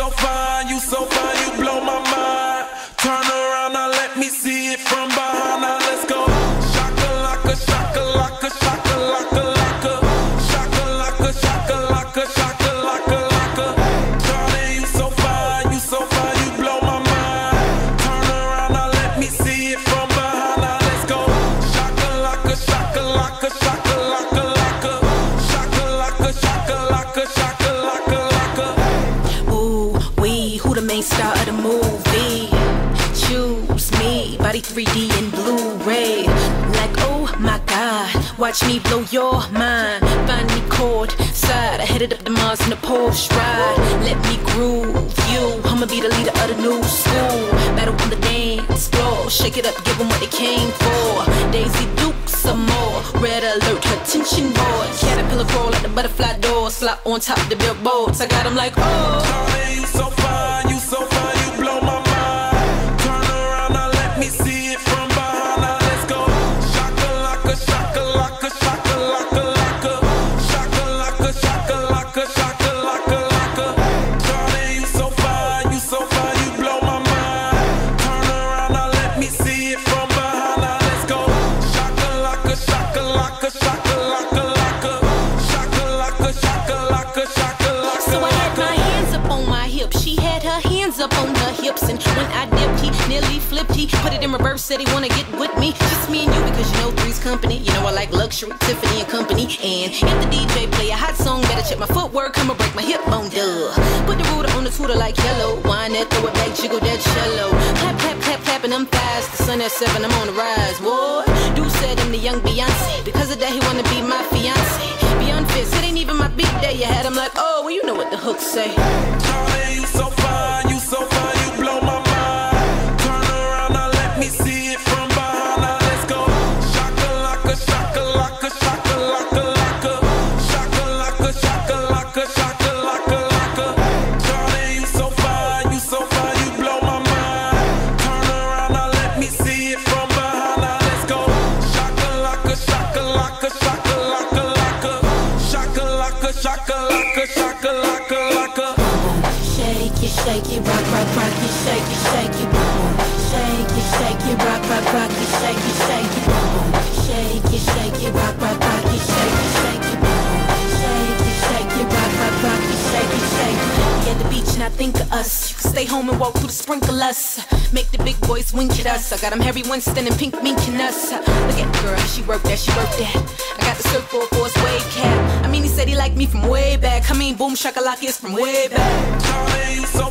so fine, you so fine, main star of the movie? Choose me, body 3D and Blu-ray. Like, oh my God, watch me blow your mind. Find me chord side, I headed up the Mars in a Porsche ride. Let me groove you, I'ma be the leader of the new school. Battle on the dance floor, shake it up, give them what they came for. Daisy Duke some more, red alert, attention boys. Caterpillar crawl at the butterfly door, slap on top the billboards. I got 'em like, oh. Darling, you so fine, you so fine, you blow my So I had my hands up on my hips. She had her hands up on her hips. And when I dipped, he nearly flipped. He put it in reverse, said he wanna get with me. Just me and you because you know three's company. You know I like luxury, Tiffany and company. And if the DJ play a hot song, better check my footwork. I'ma break my hip bone, duh. Put the ruler on the tutor like yellow. Wine that, throw it back, jiggle that cello. Clap, clap, clap, clapping them fast. The sun at seven, I'm on the rise. What? Do said I'm the young Beyonce. Because of that, he wanna be my fiance. Beyond it ain't even my beat day. You had I'm like, oh, well, you know what the hook say. Darling, you so fine, you so fine, you blow my laka, shaka laka. Shake it, shake it, rock, rock, rock it, shake it, shake it, boom. Shake it, shake it, rock, rock, rock it, shake it, shake it, boom. Shake it, shake it, rock, rock, rock it, shake it, shake it, boom. Shake it, shake it, rock, rock, rock it, shake it, shake it. We at the beach and I think of us. Stay home and walk through the sprinklers. Make the big boys wink at us. I got 'em Harry Winston and Pink minking us. Look at the girl, she worked that, she worked that. I got the surfboard for his wave cap. I mean, he said he liked me from way back. I mean, boom shakalaka is from way back. So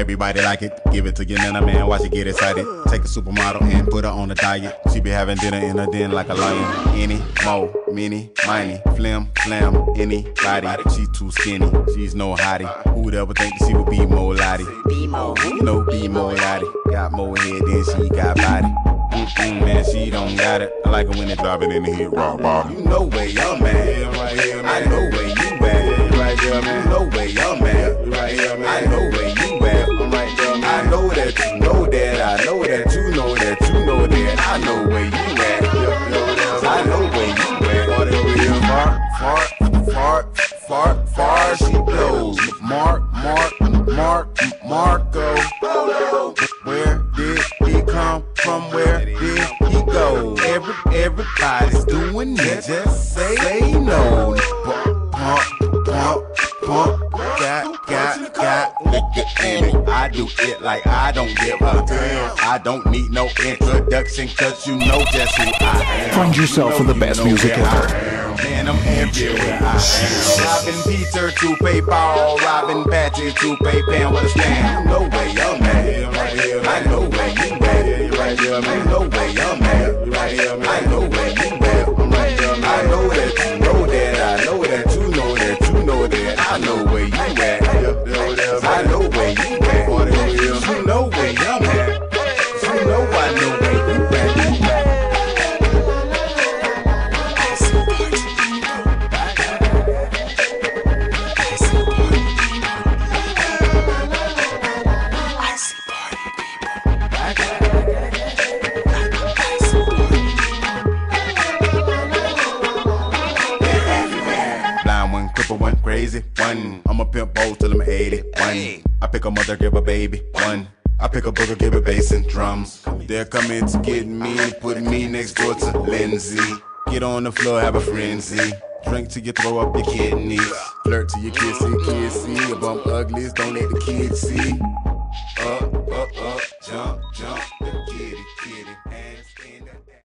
everybody like it. Give it to your nana man, watch it get excited. Take a supermodel and put her on a diet. She be having dinner in her den like a lion. Any, mo, mini, miny, flim, flam, anybody. She too skinny, she's no hottie. Who'd ever think that she would be more lottie? Be more, no be more lottie. Got more head than she got body. Mm-mm, man, she don't got it. I like it when they drop it in the hit rock bottom. You know where I'm at. I know from where did he go? Every, everybody's doing it, just say, say no. Pump, pump, pump, pump. Got, got, got. I do it like I don't give a damn. I don't need no introduction, cause you know just who I am. Find yourself you for the best music ever man, I'm everywhere I am. Robbing Peter to PayPal, robbing Patrick to PayPal. Understand? You know where I'm at. I know where you at. Right here, man. know where I'm at. Right here, man. I know where one. I'm a pimp bowl till I'm 81. I pick a mother, give a baby one. I pick a booger, give a bass and drums. They're coming to get me, put me next door to Lindsay. Get on the floor, have a frenzy. Drink till you throw up your kidneys. Flirt till you kissy kissy. If I'm uglies, don't let the kids see. Up, up, up, jump, jump, the kitty, kitty, ass.